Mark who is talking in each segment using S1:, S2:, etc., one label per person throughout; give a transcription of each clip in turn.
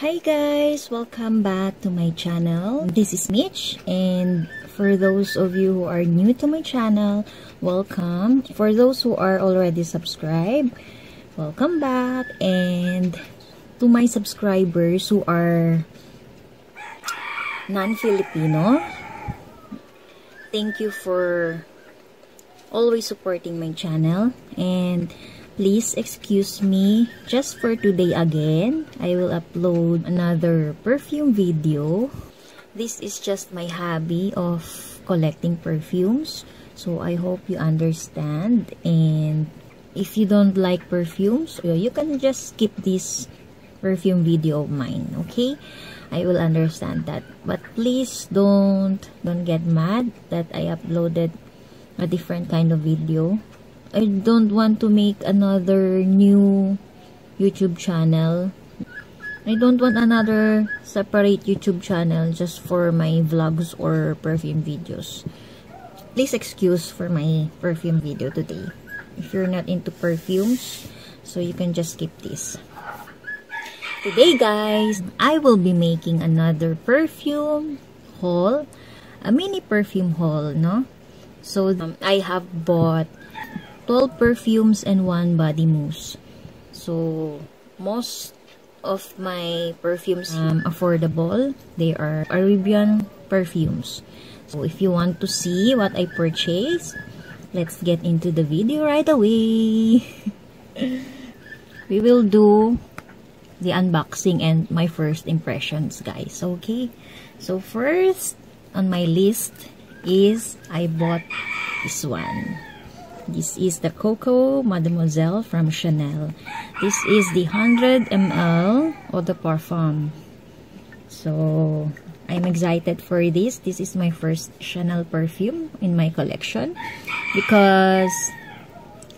S1: Hi guys! Welcome back to my channel. This is Mitch and for those of you who are new to my channel, welcome. For those who are already subscribed, welcome back. And to my subscribers who are non-Filipino, thank you for always supporting my channel and Please excuse me just for today again. I will upload another perfume video. This is just my hobby of collecting perfumes. So I hope you understand. And if you don't like perfumes, you can just skip this perfume video of mine. Okay? I will understand that. But please don't don't get mad that I uploaded a different kind of video I don't want to make another new YouTube channel. I don't want another separate YouTube channel just for my vlogs or perfume videos. Please excuse for my perfume video today. If you're not into perfumes, so you can just skip this. Today guys, I will be making another perfume haul. A mini perfume haul, no? So, um, I have bought 12 perfumes and 1 body mousse. So, most of my perfumes um, affordable. They are Arabian perfumes. So, if you want to see what I purchased, let's get into the video right away. we will do the unboxing and my first impressions, guys. Okay? So, first on my list is I bought this one. This is the Coco Mademoiselle from Chanel. This is the 100 ml of the Parfum. So, I'm excited for this. This is my first Chanel perfume in my collection because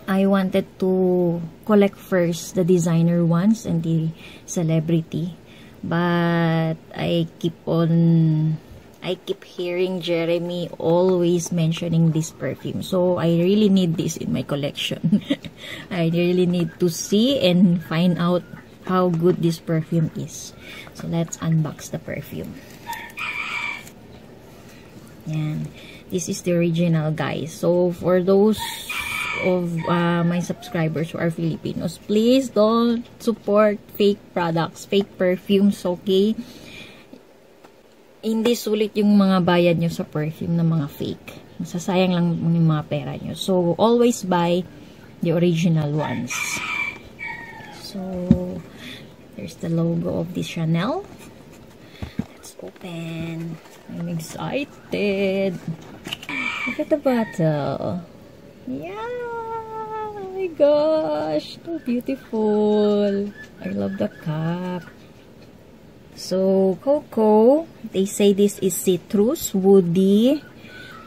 S1: I wanted to collect first the designer ones and the celebrity. But I keep on I keep hearing Jeremy always mentioning this perfume. So, I really need this in my collection. I really need to see and find out how good this perfume is. So, let's unbox the perfume. Yan. This is the original, guys. So, for those of uh, my subscribers who are Filipinos, please don't support fake products, fake perfumes, okay? Hindi sulit yung mga bayad nyo sa perfume ng mga fake. Masasayang lang yung mga pera nyo. So, always buy the original ones. So, there's the logo of this Chanel. Let's open. I'm excited. Look at the bottle. Yeah! Oh my gosh! So beautiful. I love the cap. So, cocoa, they say this is citrus, woody,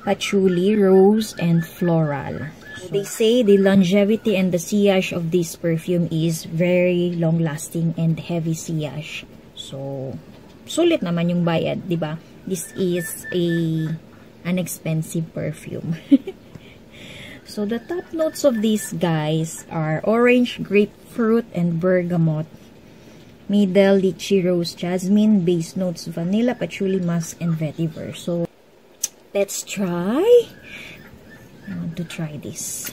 S1: patchouli, rose, and floral. They say the longevity and the sillage of this perfume is very long-lasting and heavy sillage. So, sulit naman yung bayad, di ba? This is a an expensive perfume. so, the top notes of these guys are orange, grapefruit, and bergamot middle, lychee, rose, jasmine, base notes, vanilla, patchouli, musk, and vetiver. So, let's try. I want to try this.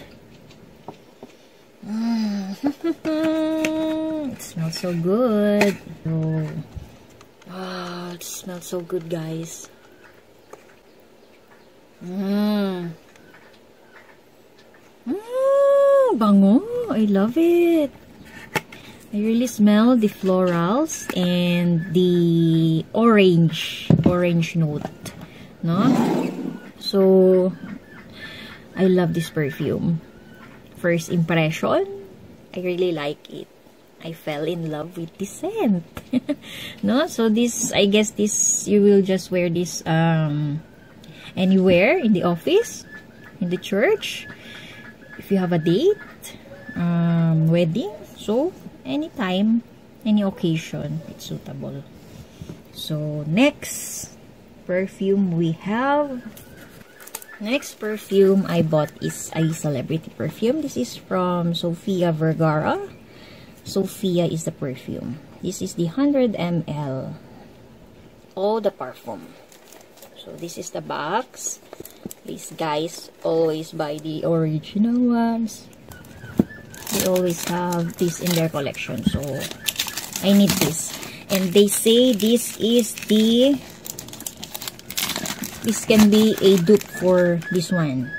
S1: Mm. it smells so good. Oh. Ah, wow, it smells so good, guys. Mmm. Mmm, bango. I love it. I really smell the florals and the orange, orange note, no? So, I love this perfume. First impression, I really like it. I fell in love with the scent. no? So, this, I guess this, you will just wear this um, anywhere, in the office, in the church, if you have a date, um, wedding. So, anytime, any occasion, it's suitable. So, next perfume we have, next perfume I bought is a celebrity perfume. This is from Sofia Vergara. Sofia is the perfume. This is the 100 ml. Eau de Parfum. So, this is the box. Please, guys, always buy the original ones. They always have this in their collection. So, I need this. And they say this is the this can be a dupe for this one.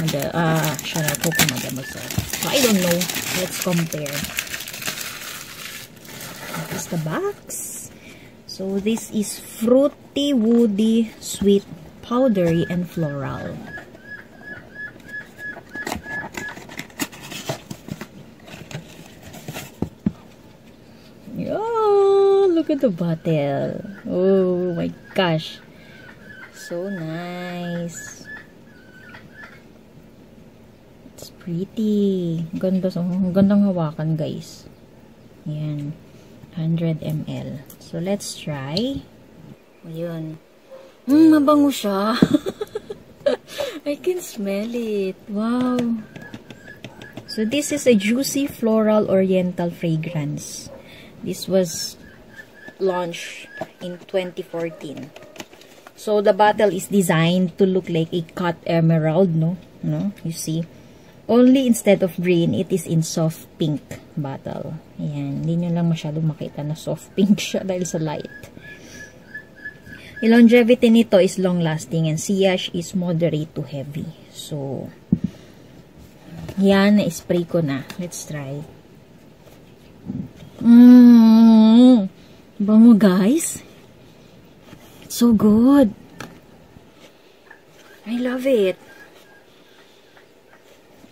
S1: The, uh, shut up, So, I don't know. Let's compare. This is the box. So, this is fruity, woody, sweet, powdery, and floral. Oh, look at the bottle. Oh my gosh. So nice. It's pretty. Ganda. So, gandang hawakan guys. Yan. 100 ml. So, let's try. Ayun. Hmm, mabango siya. I can smell it. Wow. So, this is a juicy floral oriental fragrance. This was launched in 2014. So, the bottle is designed to look like a cut emerald, no? No? You see? Only instead of green, it is in soft pink bottle. Ayan. Hindi nyo lang masyadong makita na soft pink siya dahil sa light. The longevity nito is long-lasting and sillage is moderate to heavy. So, yan, na-spray ko na. Let's try. Mmm. Bango, guys. It's so good. I love it.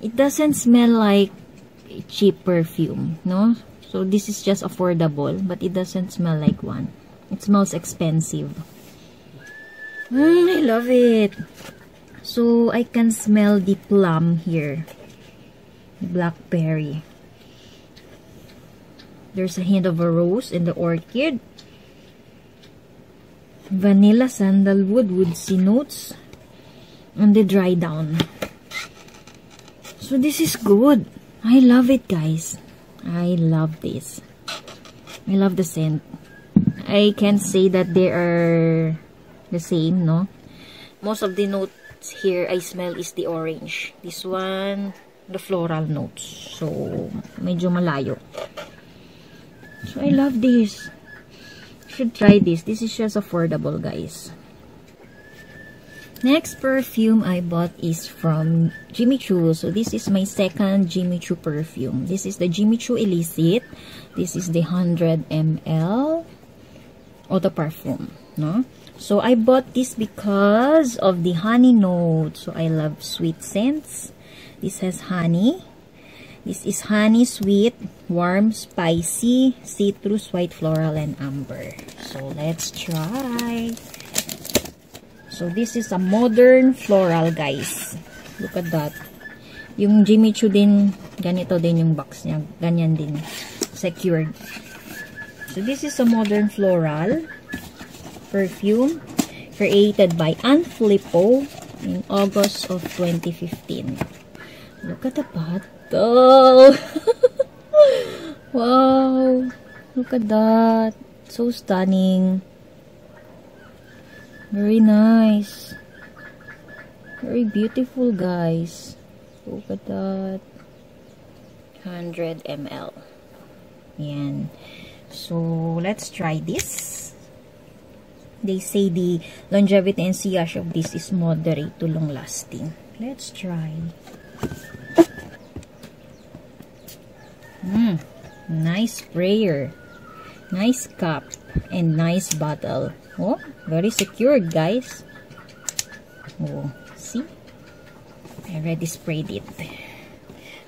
S1: It doesn't smell like cheap perfume, no? So, this is just affordable, but it doesn't smell like one. It smells expensive. Mm, I love it. So, I can smell the plum here. Blackberry. There's a hint of a rose in the orchid. Vanilla, sandalwood, woodsy notes. And the dry down. So this is good. I love it, guys. I love this. I love the scent. I can't say that they are the same, no? Most of the notes here I smell is the orange. This one, the floral notes. So, medyo malayo. So, I love this. Should try this. This is just affordable, guys. Next perfume I bought is from Jimmy Choo. So, this is my second Jimmy Choo perfume. This is the Jimmy Choo Illicit. This is the 100 ml Eau de Parfum. No? So, I bought this because of the honey note. So, I love sweet scents. This has honey. This is honey sweet, warm, spicy, citrus, white floral, and amber. So, let's try. So, this is a modern floral, guys. Look at that. Yung Jimmy Choo din, ganito din yung box niya. Ganyan din. Secured. So, this is a modern floral perfume created by Anne Filippo in August of 2015. Look at the bottle. Oh! wow! Look at that. So stunning. Very nice. Very beautiful, guys. Look at that. 100 ml. Yan. So, let's try this. They say the longevity and sillage of this is moderate to long lasting. Let's try. Mm, nice sprayer. Nice cup. And nice bottle. Oh, very secured, guys. Oh, see? I already sprayed it.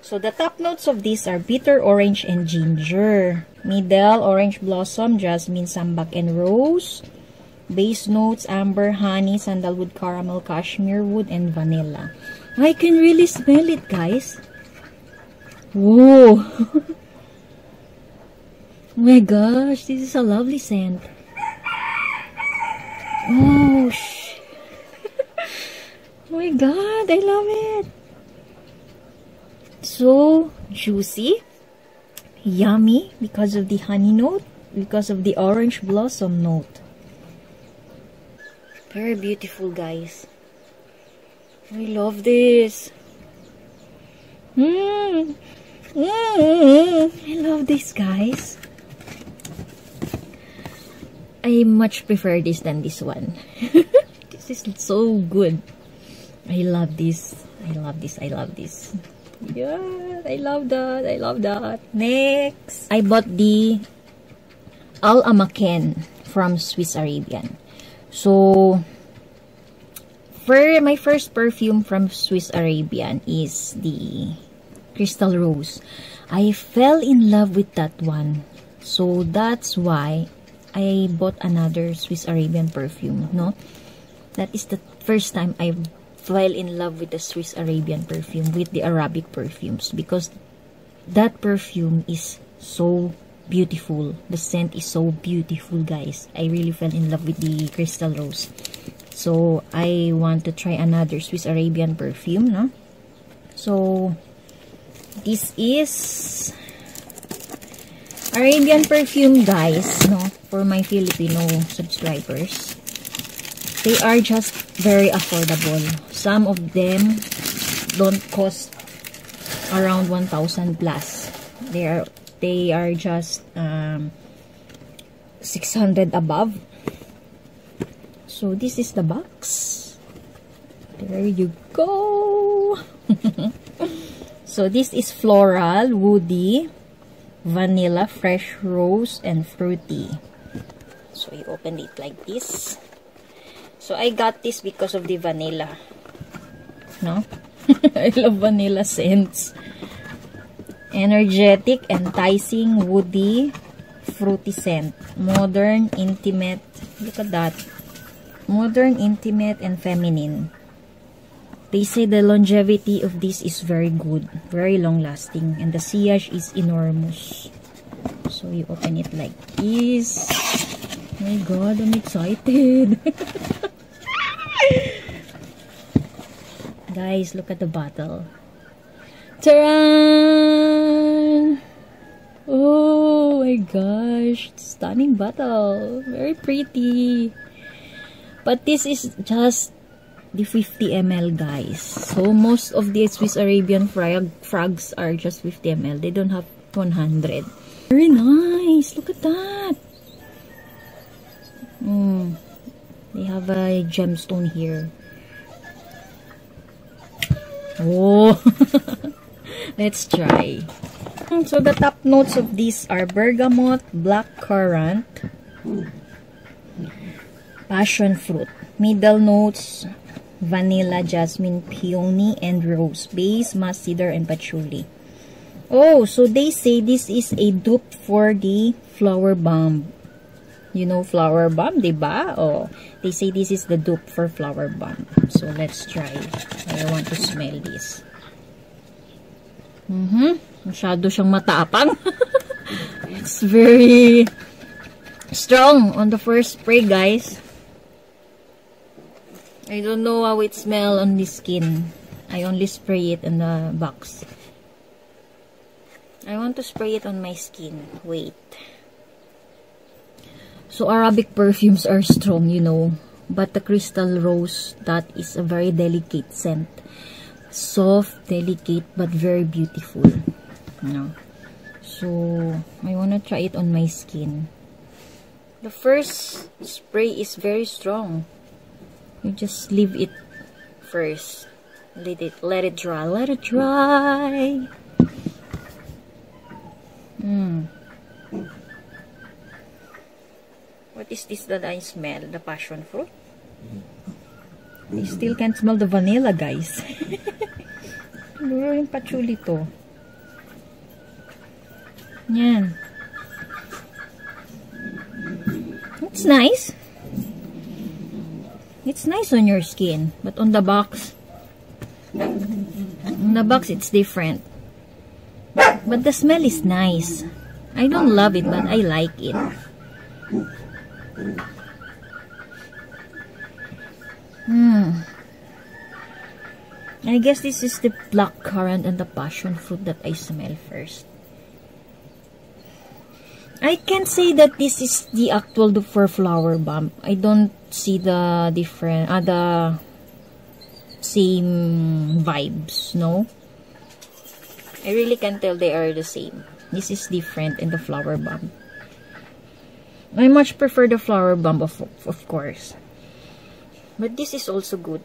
S1: So, the top notes of these are bitter orange and ginger. Middle, orange blossom, jasmine, sambac, and rose. Base notes, amber, honey, sandalwood, caramel, cashmere wood, and vanilla. I can really smell it, guys. Oh my gosh, this is a lovely scent. Oh, oh my god, I love it. So juicy. yummy because of the honey note, because of the orange blossom note. Very beautiful, guys. I love this. Mmm. Mmm. I love this, guys. I much prefer this than this one. this is so good. I love this. I love this. I love this. Yeah, I love that. I love that. Next, I bought the Al Amaken from Swiss Arabian. So, for my first perfume from Swiss Arabian is the Crystal Rose. I fell in love with that one. So, that's why I bought another Swiss Arabian perfume, no? That is the first time I fell in love with the Swiss Arabian perfume, with the Arabic perfumes, because that perfume is so beautiful. The scent is so beautiful, guys. I really fell in love with the Crystal Rose. So, I want to try another Swiss Arabian perfume, no? So, this is Arabian perfume, guys, no? For my Filipino subscribers. They are just very affordable. Some of them don't cost around 1,000 plus. They are, they are just um, 600 above. So, this is the box. There you go. so, this is floral, woody, vanilla, fresh rose, and fruity. So, I opened it like this. So, I got this because of the vanilla. No? I love vanilla scents. Energetic, enticing, woody, fruity scent. Modern, intimate. Look at that. Modern, intimate, and feminine. They say the longevity of this is very good, very long lasting, and the sillage is enormous. So you open it like this. My god, I'm excited. Guys, look at the bottle. Taran! Oh my gosh, stunning bottle. Very pretty. But this is just the 50 ml guys. So most of the Swiss Arabian frog, frogs are just 50 ml. They don't have 100. Very nice. Look at that. Mm. They have a gemstone here. Oh. Let's try. So the top notes of these are bergamot, black currant, passion fruit. Middle notes, vanilla, jasmine, peony, and rose. Base, cedar, and patchouli. Oh, so they say this is a dupe for the flower bomb. You know flower bomb, diba? Oh, they say this is the dupe for flower bomb. So let's try. I want to smell this. Mm-hmm. Masyado siyang matapang. it's very strong on the first spray, guys. I don't know how it smell on the skin. I only spray it in the box. I want to spray it on my skin. Wait. So Arabic perfumes are strong, you know. But the crystal rose, that is a very delicate scent. Soft, delicate, but very beautiful. You know. So, I want to try it on my skin. The first spray is very strong you just leave it first. Let it let it dry let it dry. Mm. what is this that I smell? The passion fruit? I still can't smell the vanilla guys. Siguro patchouli to. Yan. It's nice It's nice on your skin, but on the box, on the box it's different. But the smell is nice. I don't love it, but I like it. Hmm. I guess this is the black currant and the passion fruit that I smell first. I can't say that this is the actual for Flower Bomb. I don't see the different, uh, the same vibes, no? I really can't tell they are the same. This is different in the Flower Bomb. I much prefer the Flower Bomb, of, of course. But this is also good.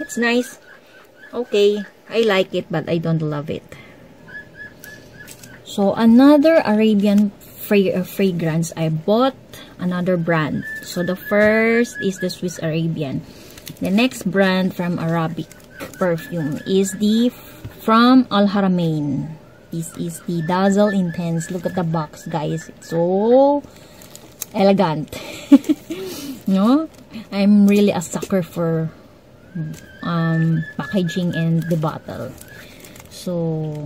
S1: It's nice. Okay. I like it, but I don't love it. So, another Arabian uh, fragrance. I bought another brand. So, the first is the Swiss Arabian. The next brand from Arabic perfume is the from Al Haramain. This is the Dazzle Intense. Look at the box, guys. It's so elegant. no? I'm really a sucker for um, packaging and the bottle. So,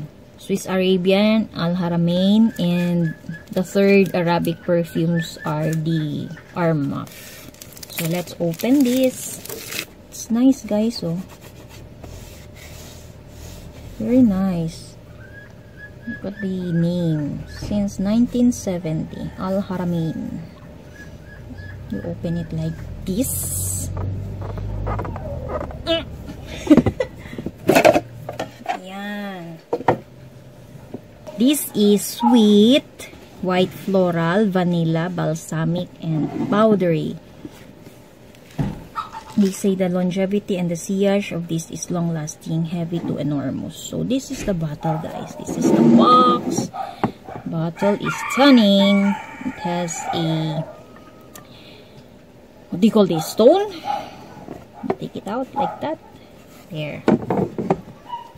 S1: Swiss Arabian, Al Haramain, and the third Arabic perfumes are the Armaf. So, let's open this. It's nice, guys. Oh. Very nice. Look at the name. Since 1970, Al Haramain. You open it like this. This is sweet, white floral, vanilla, balsamic, and powdery. They say the longevity and the sillage of this is long-lasting, heavy to enormous. So this is the bottle, guys. This is the box. Bottle is stunning. It has a what do you call this? Stone? Take it out like that. There.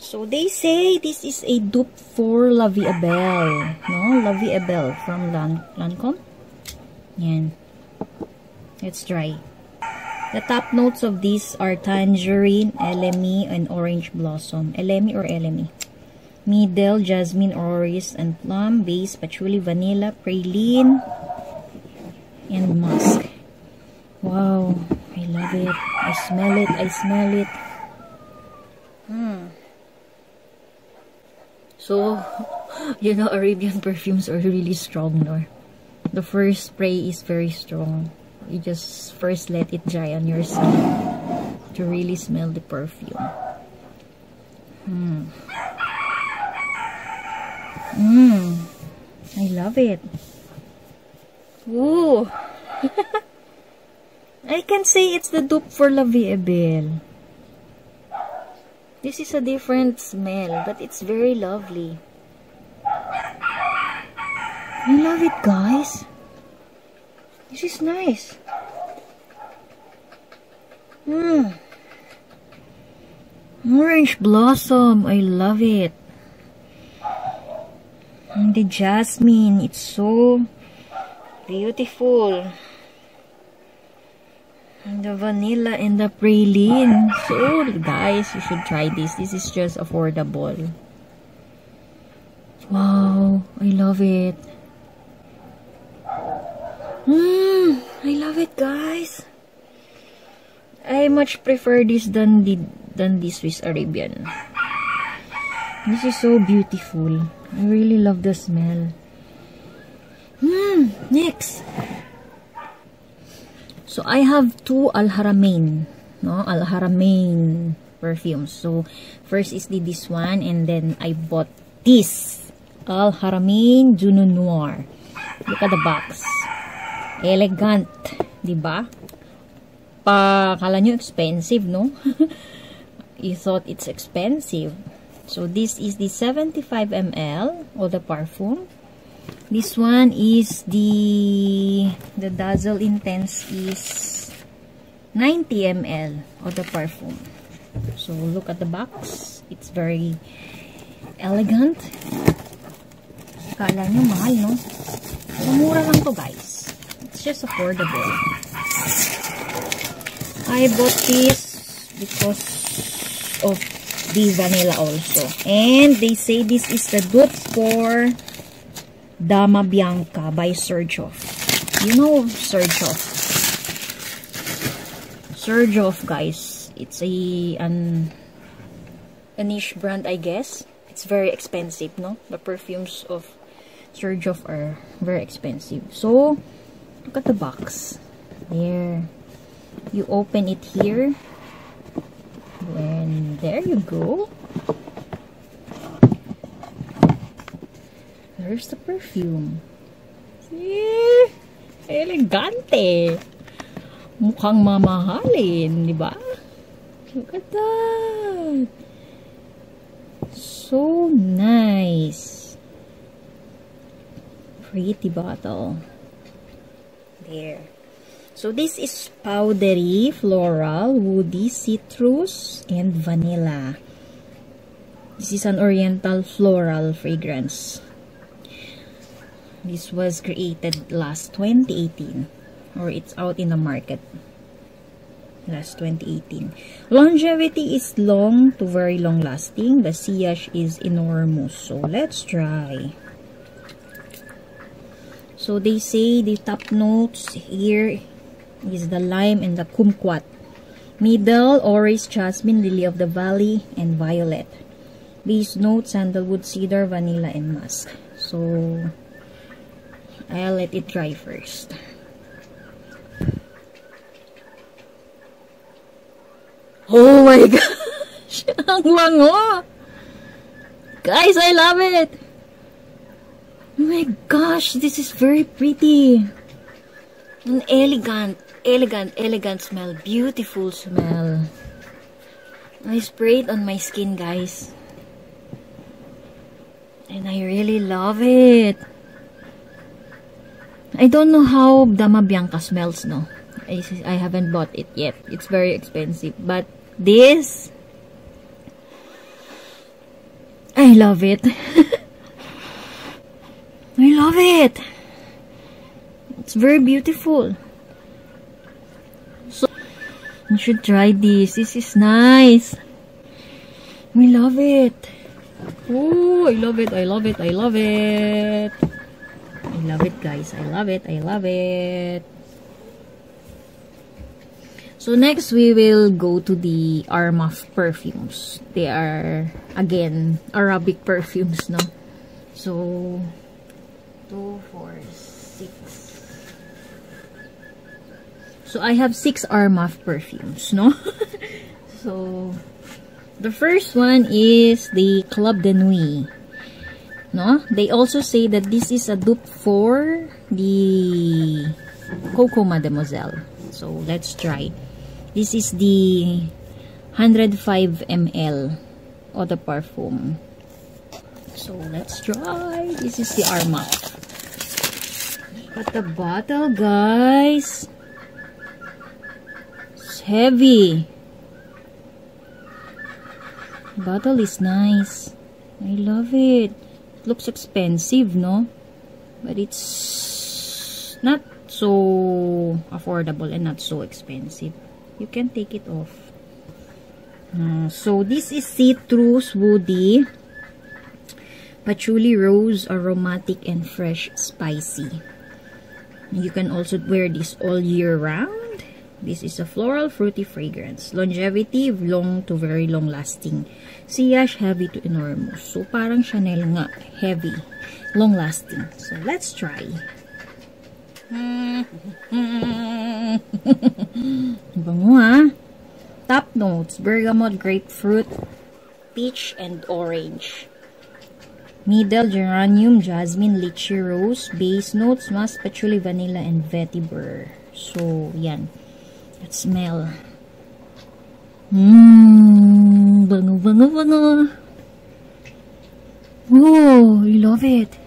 S1: So, they say this is a dupe for La Vie Belle. No? La Vie Belle from Lan Lancome. Yan. Let's try. The top notes of these are tangerine, elemi, and orange blossom. Elemi or elemi? Middle, jasmine, orris, and plum. Base, patchouli, vanilla, praline, and musk. Wow. I love it. I smell it. I smell it. Hmm. So, you know, Arabian perfumes are really strong, no? The first spray is very strong. You just first let it dry on your skin to really smell the perfume. Hmm. Mmm. I love it. Ooh. I can say it's the dupe for La Vie. This is a different smell, but it's very lovely. You love it, guys. This is nice. Hmm. Orange blossom. I love it. And the jasmine. It's so beautiful. The vanilla and the praline. So, guys, you should try this. This is just affordable. Wow, I love it. Mmm, I love it, guys. I much prefer this than the than the Swiss Arabian. This is so beautiful. I really love the smell. Hmm, next. So, I have two Al Haramain. No? Al Haramain perfumes. So, first is the this one. And then, I bought this. Al Haramain Junun Noir. Look at the box. Elegant. Diba? Pa, kala nyo expensive, no? you thought it's expensive. So, this is the 75 ml of the perfume. This one is the the Dazzle Intense is 90 ml of the perfume. So look at the box. It's very elegant. Kala nyo mahal, no? Mura lang to, guys. It's just affordable. I bought this because of the vanilla also. And they say this is the good for Dama Bianca by Sergioff. You know Sergioff. Sergioff, guys. It's a an a niche brand, I guess. It's very expensive, no? The perfumes of Surge of are very expensive. So, look at the box. There. You open it here. And there you go. There's the perfume. See? Elegante. Mukhang mamahalin, di ba? Look at that. So nice. Pretty bottle. There. So this is powdery, floral, woody, citrus, and vanilla. This is an oriental floral fragrance. This was created last 2018 or it's out in the market last 2018. Longevity is long to very long lasting. The sillage is enormous. So let's try. So they say the top notes here is the lime and the kumquat. Middle, orange, jasmine, lily of the valley, and violet. Base notes, sandalwood, cedar, vanilla, and musk. So, I'll let it dry first. Oh my gosh! Ang wango! Guys, I love it! Oh my gosh, this is very pretty. An elegant, elegant, elegant smell. Beautiful smell. I spray it on my skin, guys. And I really love it. I don't know how Dama Bianca smells, no? I, I haven't bought it yet. It's very expensive. But this, I love it. I love it. It's very beautiful. So, you should try this. This is nice. We love it. Oh, I love it. I love it. I love it. Love it, guys. I love it. I love it. So next we will go to the Armaf perfumes. They are again Arabic perfumes, no? So two, four, six. So I have six Armaf perfumes, no? so the first one is the Club de Nuit. No? They also say that this is a dupe for the Coco Mademoiselle. So let's try. This is the 105 ml eau de parfum. So, let's try. This is the Arma. Got the bottle, guys. It's heavy. Bottle is nice. I love it. It. Looks expensive, no? But it's not so affordable and not so expensive you can take it off uh, so this is citrus woody patchouli rose aromatic and fresh spicy you can also wear this all year round this is a floral fruity fragrance longevity long to very long lasting sillage heavy to enormous so parang chanel nga heavy long lasting so let's try Bango ha. Top notes, bergamot, grapefruit, peach, and orange. Middle, geranium, jasmine, lychee rose. Base notes, musk, patchouli, vanilla, and vetiver. So, yan. Smell. Mmm, bango, bango. Oh, I love it.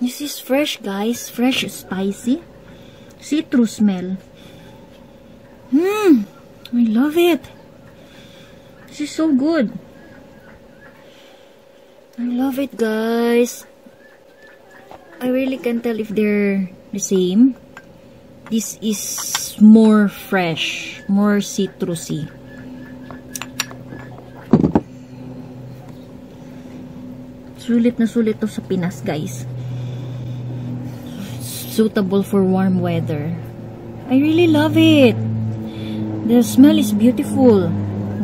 S1: This is fresh, guys. Fresh, spicy. Citrus smell. Mmm. I love it. This is so good. I love it, guys. I really can't tell if they're the same. This is more fresh, more citrusy. Sulit na sulit to sa Pinas, guys suitable for warm weather. I really love it. The smell is beautiful.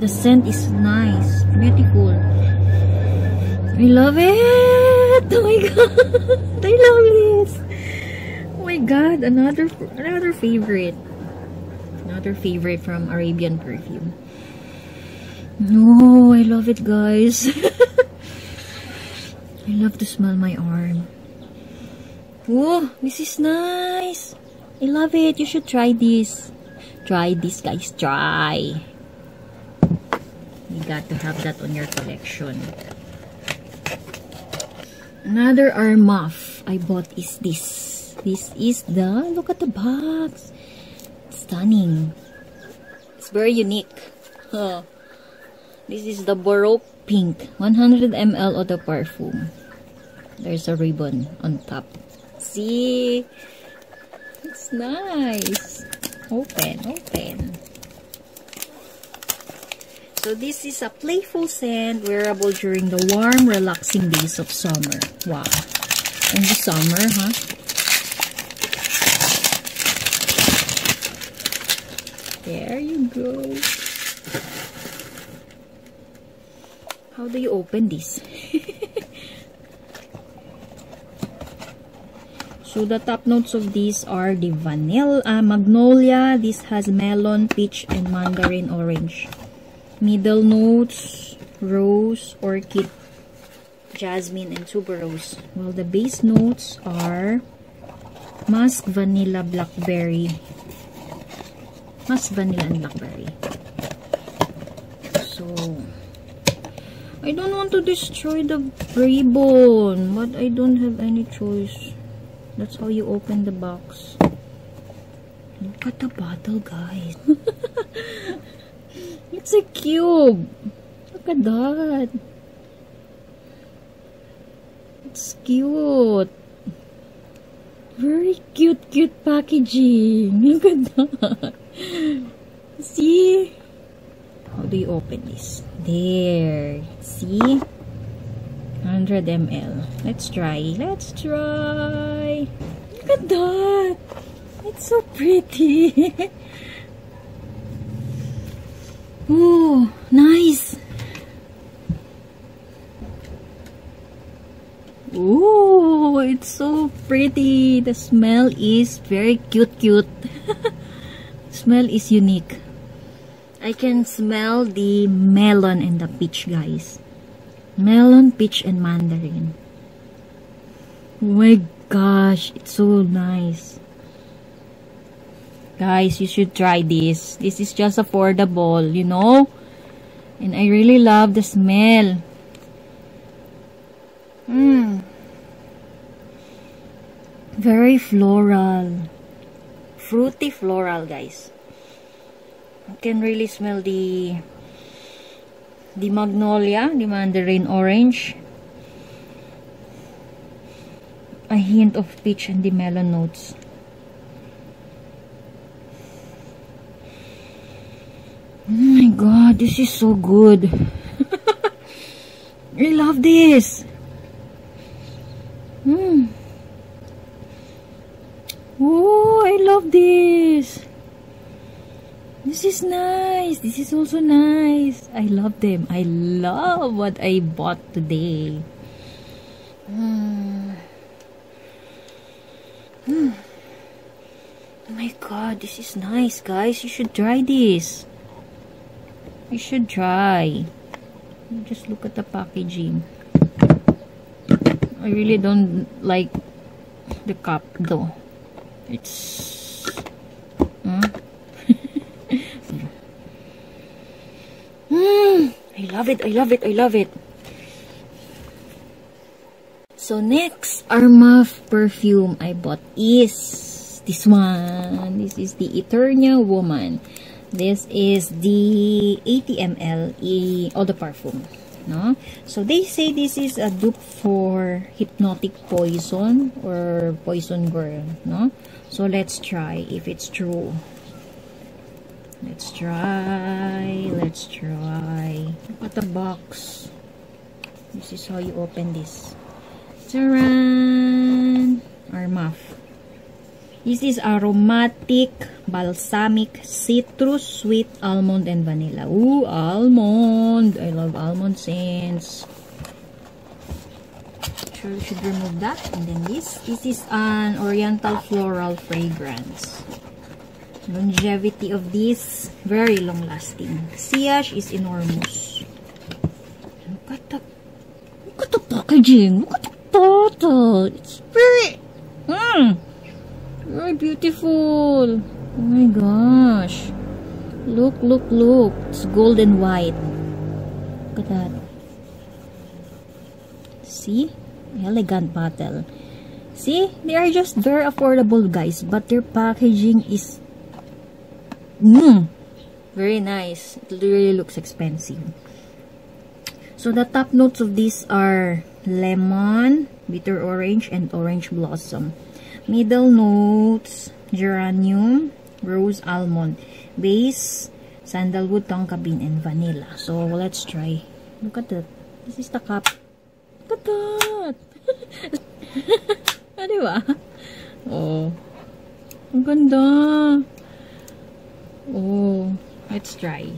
S1: The scent is nice, beautiful. I love it. Oh my god! I love this! Oh my god, another another favorite. Another favorite from Arabian Perfume. No, I love it guys. I love to smell my arm. Oh, this is nice. I love it. You should try this. Try this, guys. Try. You got to have that on your collection. Another Armaf I bought is this. This is the, look at the box. Stunning. It's very unique. Huh. This is the Baroque Pink. 100 ml of the perfume. There's a ribbon on top. See? It's nice. Open, open. So this is a playful scent wearable during the warm, relaxing days of summer. Wow. In the summer, huh? There you go. How do you open this? so the top notes of these are the vanilla, uh, magnolia. This has melon, peach, and mandarin orange. Middle notes, rose, orchid, jasmine, and tuberose. While the base notes are musk, vanilla, blackberry. Musk, vanilla, and blackberry. So, I don't want to destroy the ribbon, but I don't have any choice. That's how you open the box. Look at the bottle, guys. It's a cube. Look at that. It's cute. Very cute, cute packaging. Look at that. See? How do you open this? There. See? 100 ml. Let's try. Let's try. Look at that. It's so pretty. Oh, nice. Oh, it's so pretty. The smell is very cute, cute. smell is unique. I can smell the melon and the peach, guys. Melon, peach, and mandarin. Oh my gosh, it's so nice. Guys, you should try this. This is just affordable, you know? And I really love the smell. Mmm. Very floral. Fruity floral, guys. You can really smell the the magnolia, the mandarin orange. A hint of peach and the melon notes. Oh my god, this is so good. I love this. Hmm. Oh, I love this. This is nice. This is also nice. I love them. I love what I bought today. Hmm. Hmm. Oh my god, this is nice, guys. You should try this. You should try. Just look at the packaging. I really don't like the cup though. It's... mm, I love it, I love it, I love it. So next, Armaf perfume I bought is this one. This is the Eternia Woman. This is the 80 ml eau de parfum. No? So, they say this is a dupe for hypnotic poison or poison girl. No? So, let's try if it's true. Let's try. Let's try. Look at the box. This is how you open this. Taran! Armaf. This is aromatic, balsamic, citrus, sweet, almond, and vanilla. Ooh, almond! I love almond scents. should, should remove that. And then this, this is an oriental floral fragrance. Longevity of this, very long lasting. Sillage is enormous. Look at the, look at the packaging. Look at the bottle. It's very, mm, very beautiful. Oh my gosh. Look, look, look. It's gold and white. Look at that. See? Elegant bottle. See? They are just very affordable, guys. But their packaging is... Mm, very nice. It really looks expensive. So, the top notes of these are lemon, bitter orange, and orange blossom. Middle notes, geranium, rose almond. Base, sandalwood, tonka bean, and vanilla. So, let's try. Look at that. This is the cup. Look at that! ah, diba? Oh. Ang ganda. Let's try.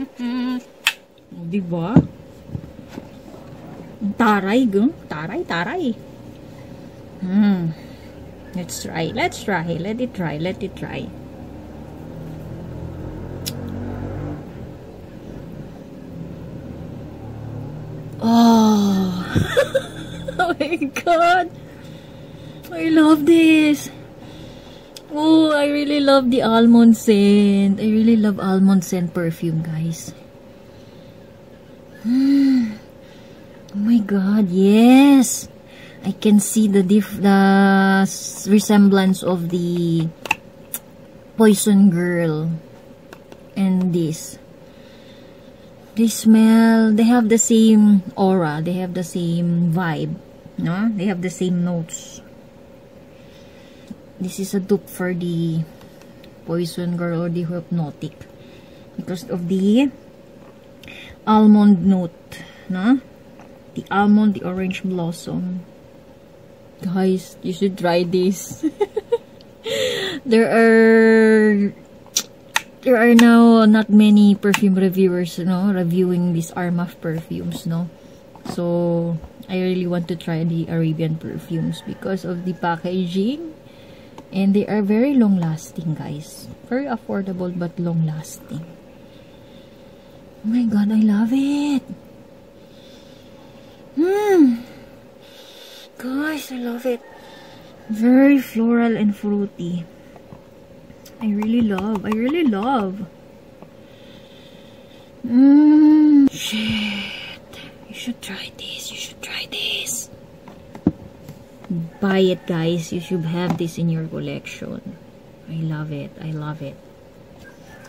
S1: oh, diba? Taray, gum. Taray, taray. Hmm. Let's try. Let's try. Let it try. Let it try. Oh. oh my god. I love this. Oh, I really love the almond scent. I really love almond scent perfume, guys. Oh my god, yes. I can see the diff the resemblance of the Poison Girl and this. They smell, they have the same aura, they have the same vibe, no? They have the same notes. This is a dupe for the Poison Girl or the Hypnotic because of the almond note, no? The almond, the orange blossom, Guys, you should try this. there are there are now not many perfume reviewers, no, reviewing these Armaf perfumes, no. So, I really want to try the Arabian perfumes because of the packaging. And they are very long lasting, guys. Very affordable but long lasting. Oh my god, I love it. Hmm. Guys, I love it. Very floral and fruity. I really love. I really love. Mmm. Shit. You should try this. You should try this. Buy it, guys. You should have this in your collection. I love it. I love it.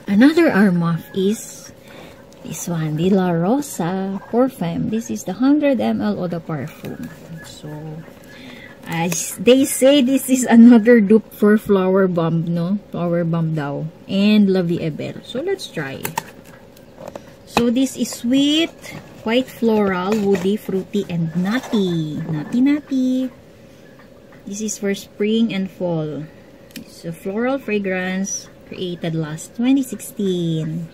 S1: Another Armaf is this one, the La Rosa Parfum. This is the 100 ml Eau de Parfum. So, as they say, this is another dupe for Flower Bomb, no? Flower Bomb daw. And La Vie. So, let's try. So, this is sweet, quite floral, woody, fruity, and nutty. Nutty, nutty. This is for spring and fall. It's a floral fragrance created last 2016.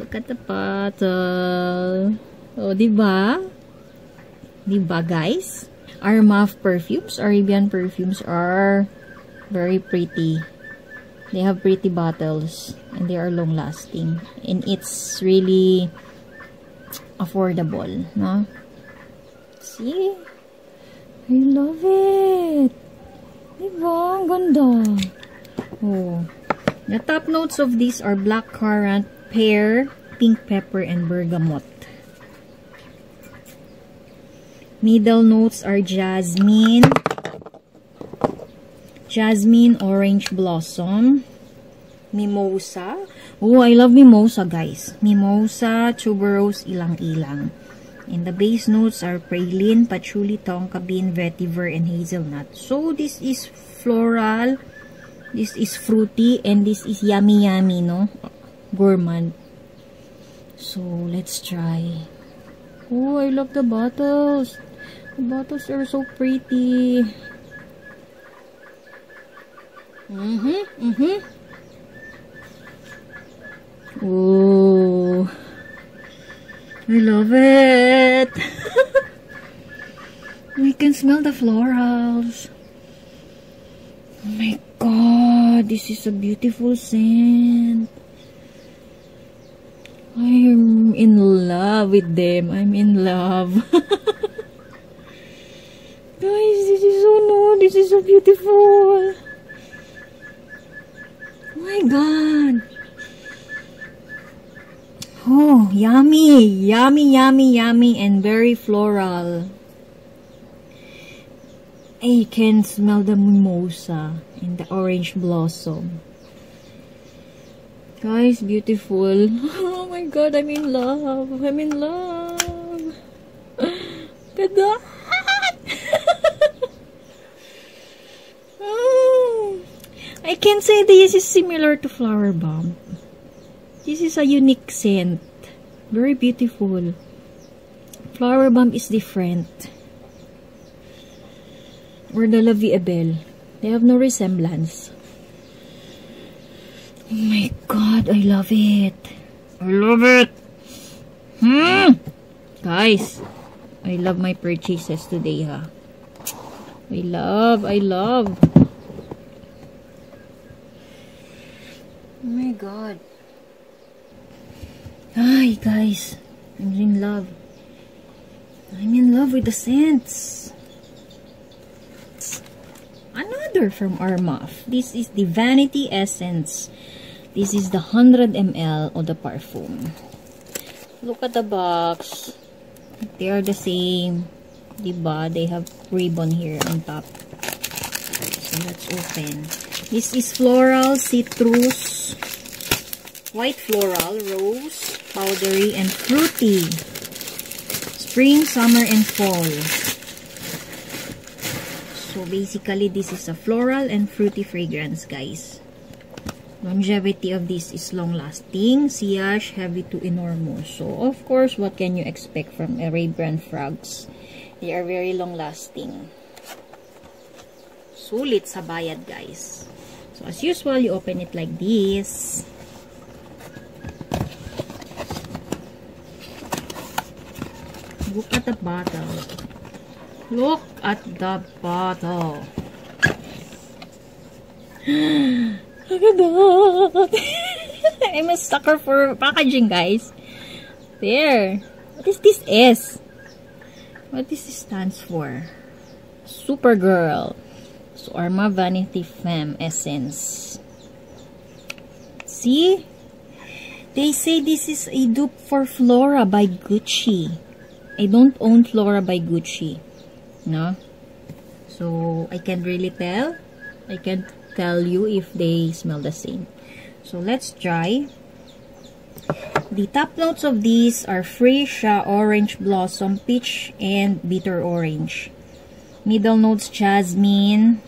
S1: Look at the bottle. Oh, diba? Diba, guys? Armaf perfumes, Arabian perfumes are very pretty. They have pretty bottles and they are long lasting. And it's really affordable, no? See? I love it. Diba? Ang ganda. Oh. The top notes of these are black currant, pear, pink pepper, and bergamot. Middle notes are jasmine, jasmine, orange blossom, mimosa. Oh, I love mimosa, guys. Mimosa, tuberose, ilang-ilang. And the base notes are praline, patchouli, tonka bean, vetiver, and hazelnut. So, this is floral, this is fruity, and this is yummy yummy, no? gourmand. So, let's try. Oh, I love the bottles. The bottles are so pretty. Mm-hmm, mm-hmm. Oh. I love it. We can smell the florals. Oh my god, this is a beautiful scent. I'm in love with them. I'm in love. Guys, this is so no, this is so beautiful. Oh my god. Oh, yummy, yummy, yummy, yummy, and very floral. I can smell the mimosa and the orange blossom. Guys, beautiful. Oh my god, I'm in love. I'm in love. At. Oh, I can say this is similar to flower bomb. This is a unique scent. Very beautiful. Flower bomb is different. Or the La Vie est Belle. They have no resemblance. Oh my god, I love it. I love it. Hmm. Guys, I love my purchases today, ha. I love, I love. Oh my god. Hi, guys. I'm in love. I'm in love with the scents. Another from Armaf. This is the Vanity Essence. This is the 100 ml of the perfume. Look at the box. They are the same. Diba? They have ribbon here on top. So let's open. This is floral, citrus, white floral, rose, powdery, and fruity. Spring, summer, and fall. So basically, this is a floral and fruity fragrance, guys. Longevity of this is long-lasting, sillage, heavy to enormous. So, of course, what can you expect from a Brand frogs? They are very long-lasting. Sulit sa bayad, guys. So, as usual, you open it like this. Look at the bottle. Look at the bottle. Look at that. I'm a sucker for packaging, guys. There. What is this S? What this stands for? Supergirl. So, Armaf Vanity Femme Essence. See? They say this is a dupe for Flora by Gucci. I don't own Flora by Gucci. No? So, I can't really tell. I can't tell you if they smell the same. So, let's try. The top notes of these are freesia, orange blossom, peach, and bitter orange. Middle notes, jasmine,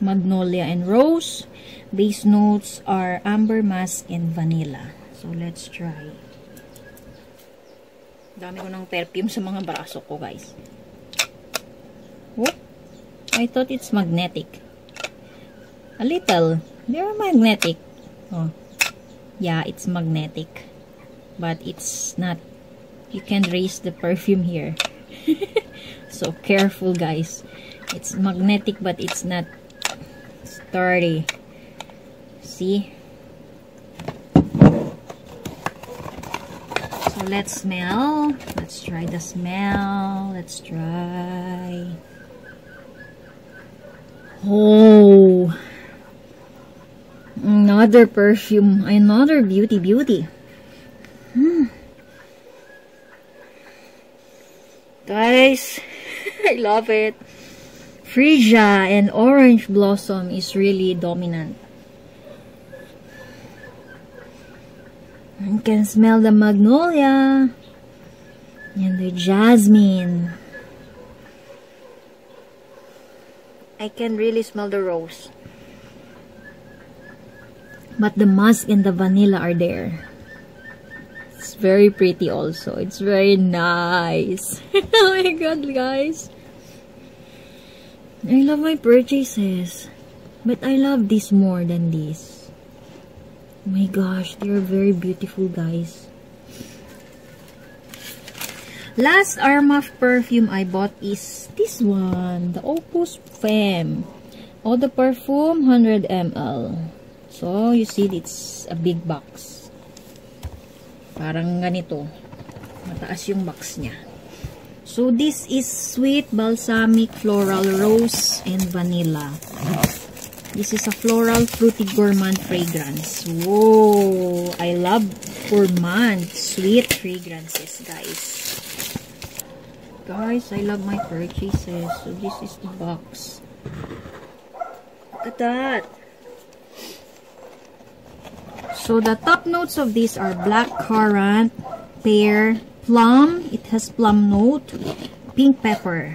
S1: magnolia, and rose. Base notes are amber musk and vanilla. So, let's try. Dami ko ng perfume sa mga braso ko, guys. Oh, I thought it's magnetic. A little. They're magnetic. Oh, yeah, it's magnetic but it's not you can raise the perfume here so careful guys it's magnetic but it's not sturdy see let's smell let's try the smell let's try oh another perfume another beauty beauty Hmm. Guys, I love it. Freesia and Orange Blossom is really dominant. You can smell the magnolia and the jasmine. I can really smell the rose. But the musk and the vanilla are there. It's very pretty also. It's very nice. oh my god, guys. I love my purchases. But I love this more than this. Oh my gosh, they are very beautiful, guys. Last Armaf perfume I bought is this one. The Opus Femme. Eau de Parfum 100 ml. So, you see, it's a big box. Parang ganito. Mataas yung box niya. So, this is Sweet Balsamic Floral Rose and Vanilla. This is a floral fruity gourmand fragrance. Whoa! I love gourmand sweet fragrances, guys. Guys, I love my purchases. So, this is the box. Look at that. So, the top notes of this are black currant, pear, plum. It has plum note, pink pepper.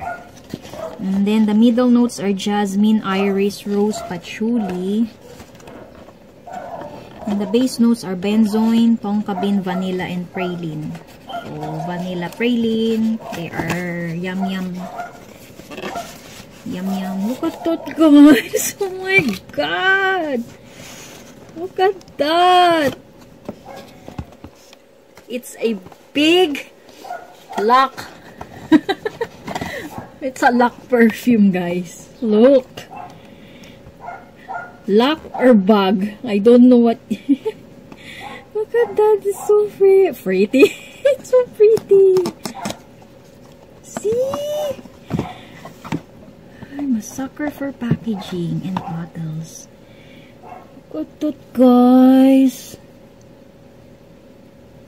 S1: And then the middle notes are jasmine, iris, rose, patchouli. And the base notes are benzoin, tonka bean, vanilla, and praline. So, vanilla praline. They are yum yum. Yum yum. Look at that, guys. Oh my god. Look at that. It's a big lock. It's a lock perfume, guys. Look. Lock or bug. I don't know what. Look at that. It's so pretty. Pretty. it's so pretty. See? I'm a sucker for packaging and bottles. Look at that, guys.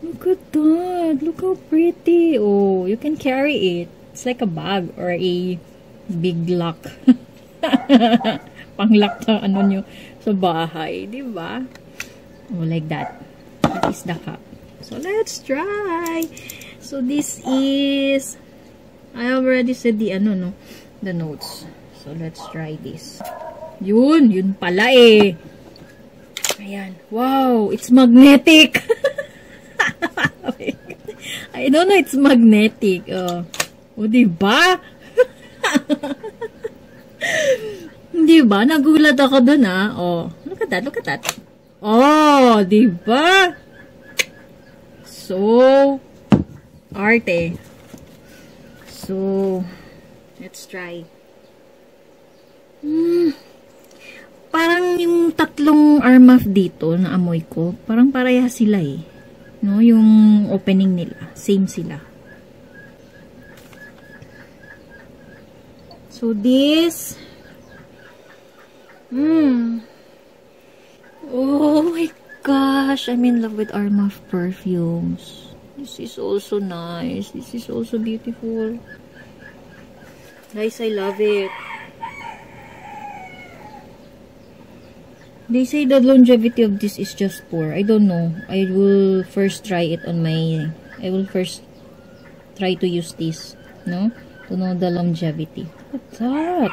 S1: Look at that. Look how pretty. Oh, you can carry it. It's like a bag or a big lock. Panglock na ano nyo sa bahay. ba? Diba? Oh, like that. That is the cup. So, let's try. So, this is... I already said the ano, no? The notes. So, let's try this. Yun! Yun pala eh. Ayan. Wow! It's magnetic! I don't know, it's magnetic. Oh, o, diba? diba? Nagulat ako dun, ah. Oh, look at that, look at that. Oh, diba? So, arte. So, let's try. Hmm. Parang yung tatlong armaf dito na amoy ko, parang pareha sila eh. No, yung opening nila. Same sila. So, this. Hmm. Oh my gosh. I'm in love with Armaf perfumes. This is also nice. This is also beautiful. Guys, I love it. They say the longevity of this is just poor. I don't know. I will first try it on my... I will first try to use this. No? To know the longevity. What's that?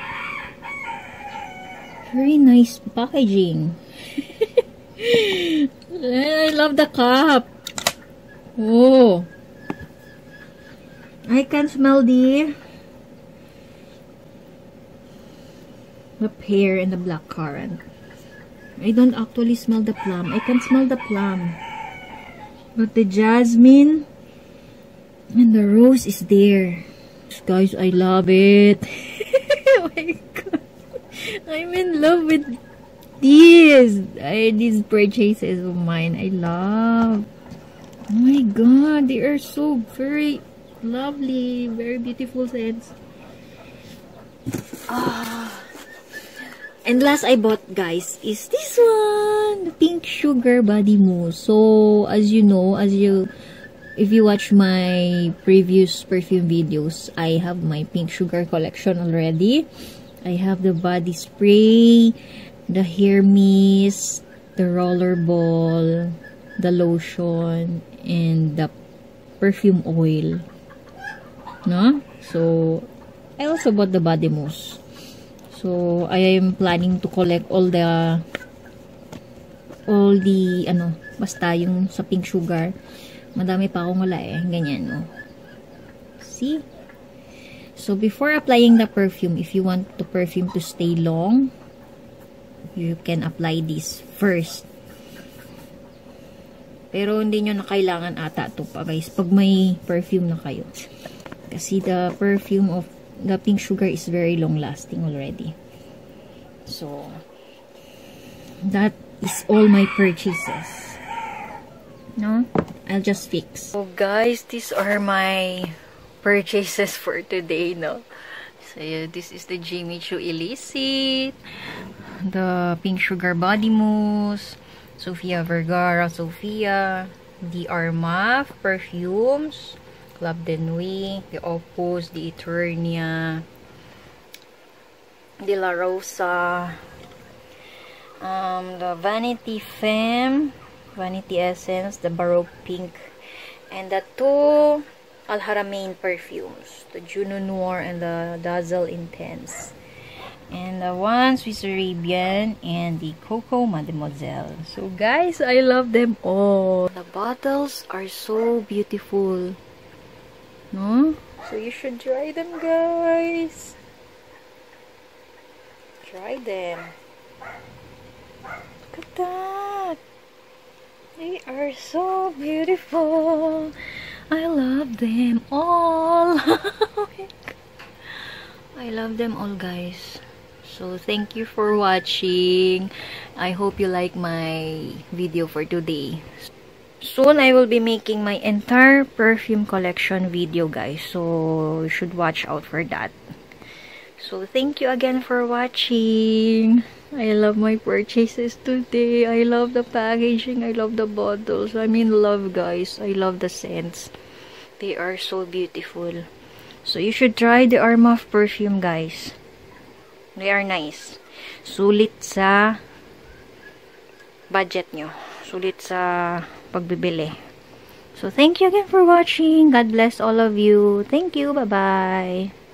S1: Very nice packaging. I love the cup. Oh. I can smell the the pear and the black currant. I don't actually smell the plum. I can smell the plum. But the jasmine and the rose is there. Guys, I love it. oh my god. I'm in love with these. I, these purchases of mine. I love. Oh my god. They are so very lovely. Very beautiful scents. Ah. And last I bought, guys, is this one. The Pink Sugar Body Mousse. So, as you know, as you, if you watch my previous perfume videos, I have my Pink Sugar collection already. I have the body spray, the hair mist, the roller ball, the lotion, and the perfume oil. No? So, I also bought the body mousse. So, I am planning to collect all the all the, ano, basta yung sa pink sugar. Madami pa akong wala eh. Ganyan, no. See? So, before applying the perfume, if you want the perfume to stay long, you can apply this first. Pero, hindi nyo na kailangan ata ito pa, guys. Pag may perfume na kayo. Kasi the perfume of the pink sugar is very long lasting already. So, that is all my purchases. No? I'll just fix. So guys, these are my purchases for today, no? So yeah, this is the Jimmy Choo Illicit, the Pink Sugar Body Mousse, Sofia Vergara Sofia, the Armaf perfumes, Club de Nuit, the Opus, the Eternia, De La Rosa, um, the Vanity Femme, Vanity Essence, the Baroque Pink, and the two Al Haramain perfumes, the Junoon Noir and the Dazzle Intense. And the one Swiss Arabian and the Coco Mademoiselle. So guys, I love them all. The bottles are so beautiful. No? So you should try them guys. Try them. Look at that. They are so beautiful. I love them all. I love them all guys. So thank you for watching. I hope you like my video for today. Soon I will be making my entire perfume collection video guys. So you should watch out for that. So thank you again for watching. I love my purchases today. I love the packaging. I love the bottles. I'm in love guys. I love the scents. They are so beautiful. So you should try the Armaf perfume guys. They are nice. Sulit sa budget nyo. Sulit sa pagbibili. So, thank you again for watching. God bless all of you. Thank you. Bye-bye.